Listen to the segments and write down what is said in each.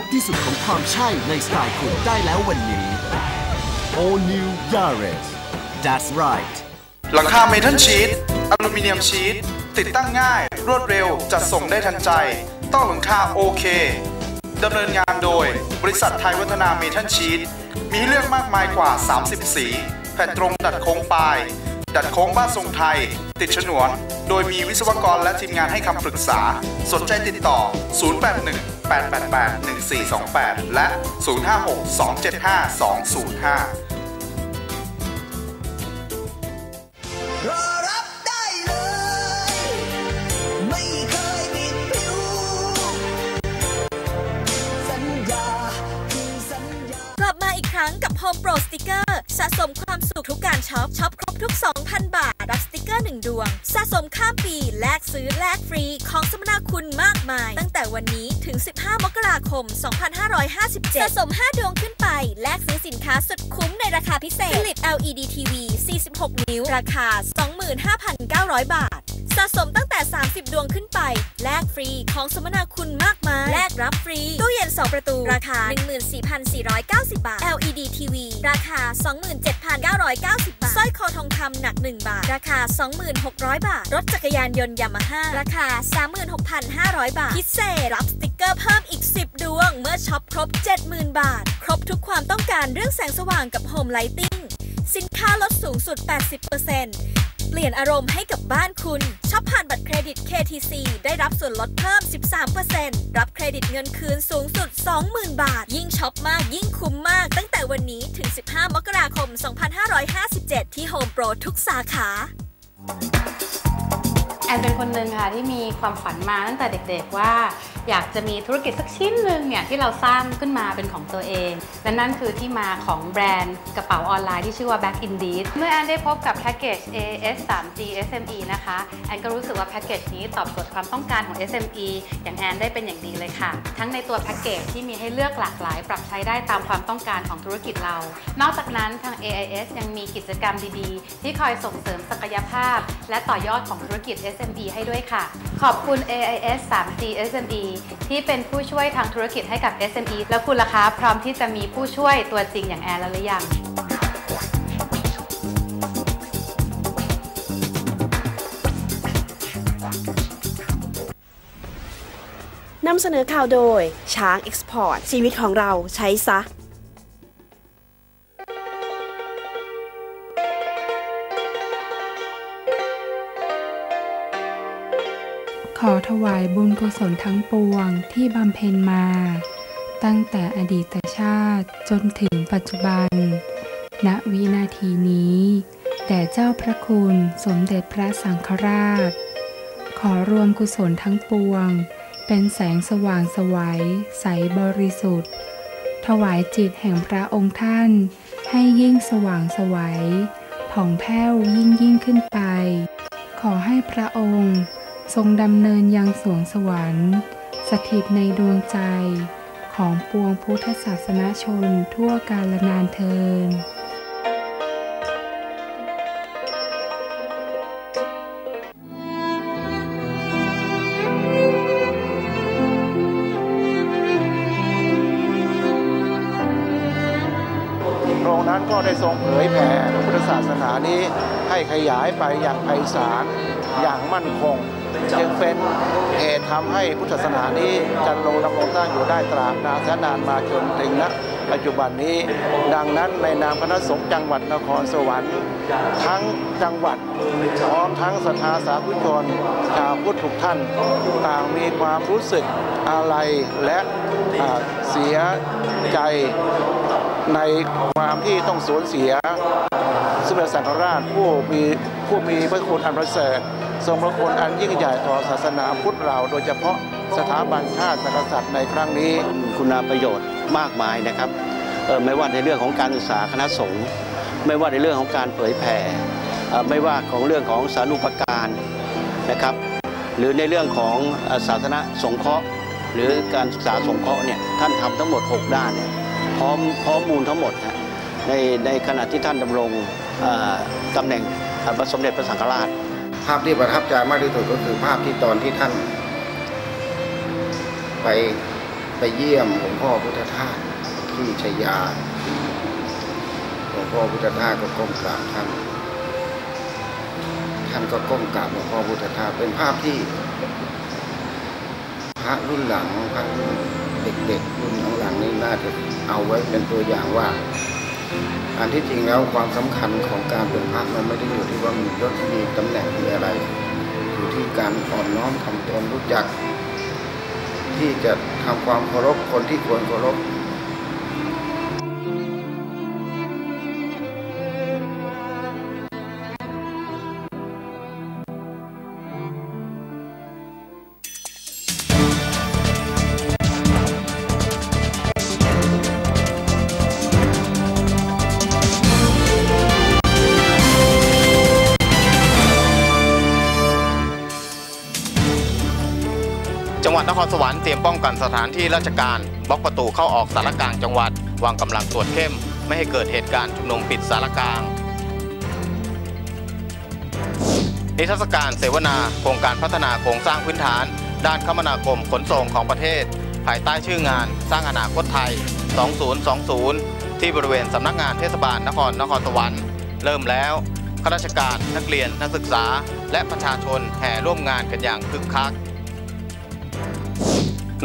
พบที่สุดของความใช่ในสไตล์คุณได้แล้ววันนี้ All New Yaris That's right หลังคาเมทัลชีตอลูมิเนียมชีตติดตั้งง่าย รวดเร็ว จัดส่งได้ทันใจ ต้องหลังคาโอเคดำเนินงานโดย บริษัทไทยวัฒนาเมทัลชีตมีให้เลือกมากมายกว่า 30 สี แผ่นตรงดัดโค้งปลาย ดัดโค้งบ้านทรงไทย ติดฉนวน โดยมีวิศวกรและทีมงานให้คำปรึกษา สนใจติดต่อ 081 888 1428 และ 056 ครั้งกับ Home Pro Sticker สะสมความสุขทุกการช็อปช็อปครบทุก 2,000 บาท รับสติกเกอร์ 1 ดวง สะสมข้ามปี แลกซื้อแลกฟรีของสมนาคุณมากมาย ตั้งแต่วันนี้ถึง 15 มกราคม 2557 สะสม 5 ดวงขึ้นไป แลกซื้อสินค้าสุดคุ้มในราคาพิเศษ Philips LED TV 46 นิ้ว ราคา 25,900 บาท สะสมตั้งแต่ 30 ดวงขึ้นไป แลกฟรีของสมนาคุณมากมาย แลกรับฟรี ตู้เย็น 2 ประตู ราคา 14,490 บาท LED TV ราคา 27,990 บาท สร้อยคอทองคำหนัก 1 บาท ราคา 2,600บาท รถจักรยานยนต์ยามาฮ่าราคา 36,500 บาท พิเศษรับสติกเกอร์เพิ่มอีก 10 ดวง เมื่อช็อปครบ 70,000 บาท ครบทุกความต้องการเรื่องแสงสว่างกับ Home Lighting สินค้าลดสูงสุด 80%เปลี่ยนอารมณ์ให้กับบ้านคุณช็อปผ่านบัตรเครดิต KTC ได้รับส่วนลดเพิ่ม 13%รับเครดิตเงินคืนสูงสุด 20,000 บาท ยิ่งช็อปมากยิ่งคุ้มมาก ตั้งแต่วันนี้ถึง 15 มกราคม 2557 ที่ Home Pro ทุกสาขาแอนเป็นคนหนึ่งค่ะที่มีความฝันมาตั้งแต่เด็กๆว่า อยากจะมีธุรกิจสักชิ้นหนึ่งเนี่ยที่เราสร้างขึ้นมาเป็นของตัวเอง และนั่นคือที่มาของแบรนด์กระเป๋าออนไลน์ที่ชื่อว่า Back Indeed เมื่อแอนได้พบกับแพ็กเกจ AS 3G SME นะคะแอนก็รู้สึกว่าแพ็กเกจนี้ตอบโจทย์ความต้องการของ SME อย่างแอนได้เป็นอย่างดีเลยค่ะ ทั้งในตัวแพ็กเกจที่มีให้เลือกหลากหลาย ปรับใช้ได้ตามความต้องการของธุรกิจเรา นอกจากนั้นทาง AIS ยังมีกิจกรรมดีๆ ที่คอยส่งเสริมศักยภาพ และต่อยอดของธุรกิจ SME ให้ด้วยค่ะ ขอบคุณ AIS 3G SME ที่เป็นผู้ช่วยทางธุรกิจให้กับ SME แล้วคุณล่ะคะพร้อมที่จะมีผู้ช่วยตัวจริงอย่างแอนแล้วหรือยังนำเสนอข่าวโดยช้างเอ็กซ์พอร์ตชีวิตของเราใช้ซะ อถวายบุญกุศลทั้งปวงที่บำเพ็ญมา ตั้งแต่อดีตชาติจนถึงปัจจุบัน ณ วินาทีนี้ แด่เจ้าพระคุณสมเด็จพระสังฆราช ขอรวมกุศลทั้งปวง เป็นแสงสว่างสวัยใสบริสุทธิ์ ถวายจิตแห่งพระองค์ท่าน ให้ยิ่งสว่างสวัยผ่องแผ้วยิ่งยิ่งขึ้นไป ขอให้พระองค์ ทรงดำเนินยังสวงสวรรค์ สถิตในดวงใจของปวงพุทธศาสนชนทั่วกาลนานเทินพระองค์นั้นก็ได้ทรงเผยแผ่พุทธศาสนานี้ให้ขยายไปอย่างไพศาล อย่างมั่นคง จึงเป็นเหตุทำให้พุทธศาสนานี้จันโลงดำรงตั้งอยู่ได้ตราบนานแสนนานมาจนถึงณปัจจุบันนี้ ดังนั้นในนามคณะสงฆ์จังหวัดนครสวรรค์ ทั้งจังหวัดพร้อมทั้งศรัทธาสาธุชนชาวพุทธทุกท่าน ต่างมีความรู้สึกอาลัยและอ่าเสียใจในความที่ต้องสูญเสียสมเด็จสังฆราชผู้มีผู้มีพระคุณอันประเสริฐ ทรงพระคุณอันยิ่งใหญ่ต่อศาสนาพุทธเรา โดยเฉพาะสถาบันชาติกษัตริย์ในครั้งนี้ คุณประโยชน์มากมายนะครับไม่ว่าในเรื่องของการศึกษาคณะสงฆ์ไม่ว่าในเรื่องของการเผยแผ่ไม่ว่าของเรื่องของสารุปการนะครับ หรือในเรื่องของศาสนาสงเคราะห์ หรือการศึกษาสงเคราะห์เนี่ยท่านทำทั้งหมด 6 ด้านเนี่ยพร้อมพร้อมมูลทั้งหมดนะในในขณะที่ท่านดำรงเอ่อตำแหน่งพระสมเด็จพระสังฆราช ภาพที่ประทับใจมากที่สุดก็คือภาพที่ตอนที่ท่าน ไปไปเยี่ยมหลวงพ่อพุทธทาสที่ชยยาหลวงพ่อพุทธทาสก็ก้มกราบท่าน ท่านก็ก้มกราบหลวงพ่อพุทธทาสเป็นภาพที่ พระรุ่นหลังพระรุ่นเด็กๆรุ่นหลังๆนี่น่าจะเอาไว้เป็นตัวอย่างว่า อันที่จริงแล้วความสำคัญของการเป็นพระมันไม่ได้อยู่ที่ว่ามียศมีตำแหน่งมีอะไร อยู่ที่การอ่อนน้อมทำตนรู้จัก ที่จะทำความเคารพคนที่ควรเคารพ จังหวัดนครสวรรค์เตรียมป้องกันสถานที่ราชการบล็อกประตูเข้าออกสารกลางจังหวัด วางกำลังตรวจเข้ม ไม่ให้เกิดเหตุการณ์ชุมนุมปิดสารกลาง นิทรรศการเสวนาโครงการพัฒนาโครงสร้างพื้นฐาน ด้านคมนาคมขนส่งของประเทศ ภายใต้ชื่องาน สร้างอนาคตไทย 2020 ที่บริเวณสำนักงานเทศบาลนครนครสวรรค์เริ่มแล้วข้าราชการนักเรียนนักศึกษา และประชาชนแห่ร่วมงานกันอย่างคึกคัก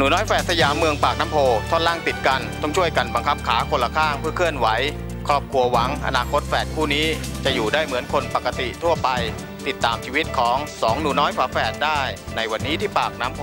นูน้อยแฝดสยามเมืองปากน้ำโพท่อนล่างติดกัน ต้องช่วยกันบังคับขาคนละข้างเพื่อเคลื่อนไหว ครอบครัวหวัง อนาคตแฝดคู่นี้ จะอยู่ได้เหมือนคนปกติทั่วไป ติดตามชีวิตของสองหนูน้อยฝาแฝดได้ ในวันนี้ที่ปากน้ำโพ